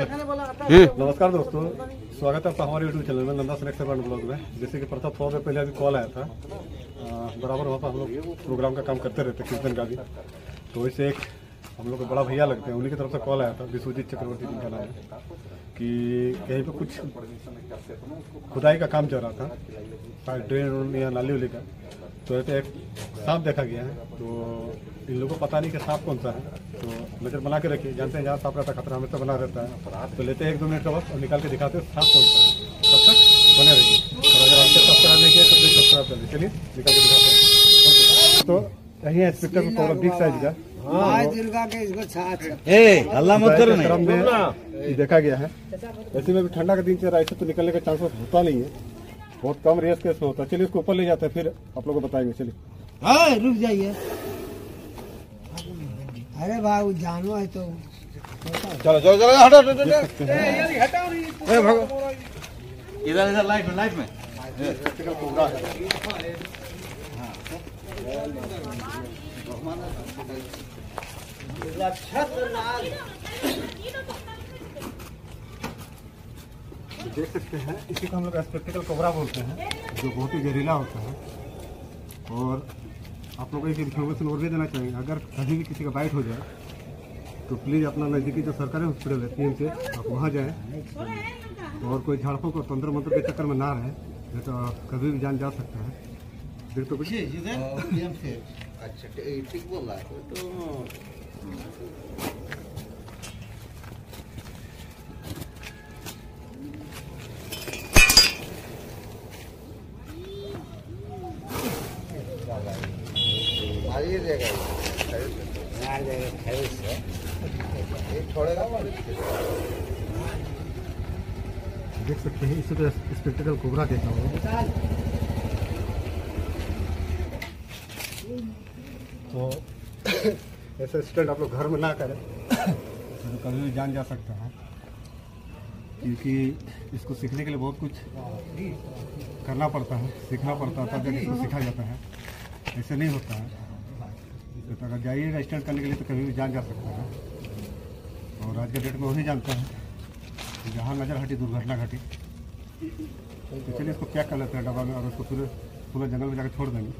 नमस्कार दोस्तों, स्वागत है आपका हमारे यूट्यूब चैनल में नंदा सिलेक्ट ब्लॉग में। जैसे कि प्रथा थोड़ा देर पहले अभी कॉल आया था। बराबर वहाँ पर हम लोग प्रोग्राम का काम करते रहते कीर्तन का भी। तो इससे एक हम लोग को बड़ा भैया लगते हैं। उन्हीं की तरफ़ से कॉल आया था, विश्वजीत चक्रवर्ती जी का नाम है, कि कहीं पे कुछ खुदाई का काम चल रहा था ड्रेन या नाली उली का। तो ऐसे एक सांप देखा गया है तो इन लोगों को पता नहीं कि सांप कौन सा है। तो नज़र बना के रखिए जानते हैं जहाँ सांप रहता खतरा हमेशा बना रहता है। तो लेते हैं एक दो मिनट का वक्त और निकाल के दिखाते हैं सांप कौन सा है। तब तक बने रहिए। और अगर आपसे सब्सक्राइब नहीं किया तो प्लीज़ सब्सक्राइब कर लीजिए चलिए निकाल के दिखाते हैं। तो यही है स्पेक्टर को प्रॉब्लम बिग साइज़ का। माँ दुर्गा के इसको ए हल्ला मत करो देखा गया है। ऐसे में भी ठंडा का दिन चल रहा है ऐसे तो निकलने का चांसेस होता नहीं है। बहुत कम रेस केस में होता है। चलिए इसको ऊपर ले जाते हैं फिर आप लोग को बताएँगे। चलिए। हाँ रुक जाइए। अरे भाई वो जानो है तो। चलो चलो चलो हटो हटो हटो ए भगो इधर इधर लाइफ में लाइफ में। है देख सकते हैं, इसी को हम लोग स्पेक्टिकल कोबरा बोलते हैं, जो बहुत ही जहरीला होता है। और आप लोगों को एक इन्फॉर्मेशन और भी देना चाहेंगे अगर कहीं भी किसी का बाइट हो जाए तो प्लीज़ अपना नज़दीकी जो सरकारी हॉस्पिटल है पी से, आप वहाँ जाएँ। और कोई झाड़ को तंत्र मंत्र के चक्कर में ना रहे, नहीं तो कभी भी जान जा सकता है। फिर तो कुछ अच्छा ठीक बोल है तो मार देगा छोड़ेगा देख सकते हैं इसे तरह स्पेक्टिकल कोबरा देखा होगा तो ऐसा एक्सीडेंट आप लोग घर में ना करें। तो कभी भी जान जा सकता है। क्योंकि इसको सीखने के लिए बहुत कुछ करना पड़ता है, सीखना पड़ता है, तब जाके इसको सीखा जाता है। ऐसे नहीं होता है। तो अगर जाइएगा स्टैंड करने के लिए तो कभी भी जान जा सकता है। और आज के डेट में वही जानता है जहाँ नज़र हटी, दुर्घटना घटी। तो चलिए इसको पैक कर लेते हैं डब्बा में और उसको पूरे पूरे जंगल में जाकर छोड़ देंगे।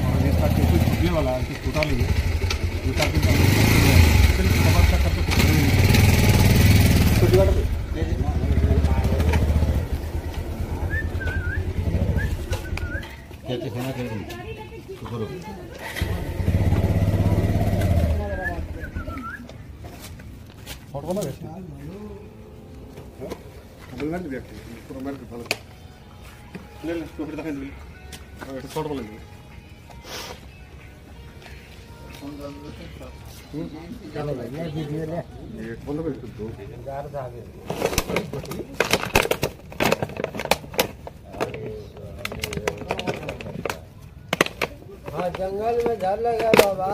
और इसका कुछ छूटने वाला है छूटा नहीं है? चार दिन का चलिए इसको डब्बा पैक करके कुछ नहीं तो दीवार पे कैसे खाना करेंगे तो करो शॉर्ट बना वैसे बुलगान भी रखते हैं पूरा मार के फल ले ले इसको फिर दिखाएँ दे और शॉर्ट बना दे चलो भैया वीडियो ले ये बोलो भाई तो जार धागे हाँ जंगल में डर लगा बाबा।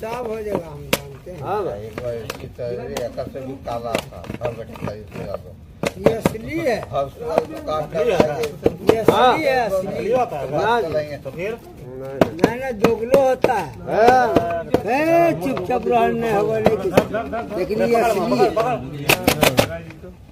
सब हो जाएगा हम जानते हैं। हाँ भाई एक बार इसकी तरह से भी काला था घर बैठे खरीद लिया तो ये असली है। हर ये असली है असली। चलेंगे तो फिर। नहीं नहीं दोगलो होता है। ए, चुपचाप रहने हवा लेकिन ये असली है।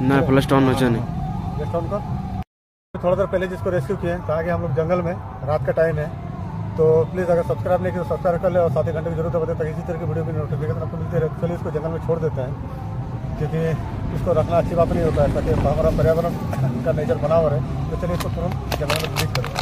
ना प्लस टाउन हो ये फ़ोन कर थोड़ा देर पहले जिसको रेस्क्यू किए हैं, कहा कि हम लोग जंगल में, रात का टाइम है तो प्लीज़ अगर सब्सक्राइब नहीं किया तो सब्सक्राइब कर ले और साथ ही घंटे की ज़रूरत है, ताकि इसी तरह की वीडियो की नोटिफिकेशन आपको मिलती रहे। चलिए इसको जंगल में छोड़ देते हैं, क्योंकि इसको रखना अच्छी बात नहीं होता है, ताकि हमारा पर्यावरण का नेचर बना हुआ रहे तो चलिए इसको तुरंत जंगल में रिलीज़ करें।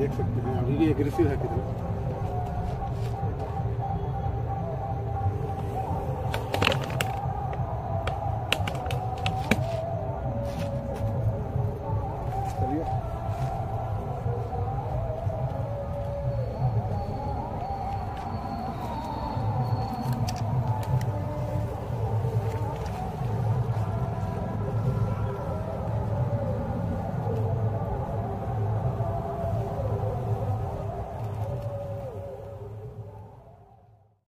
देख सकते हैं अभी भी एग्रेसिव है कितना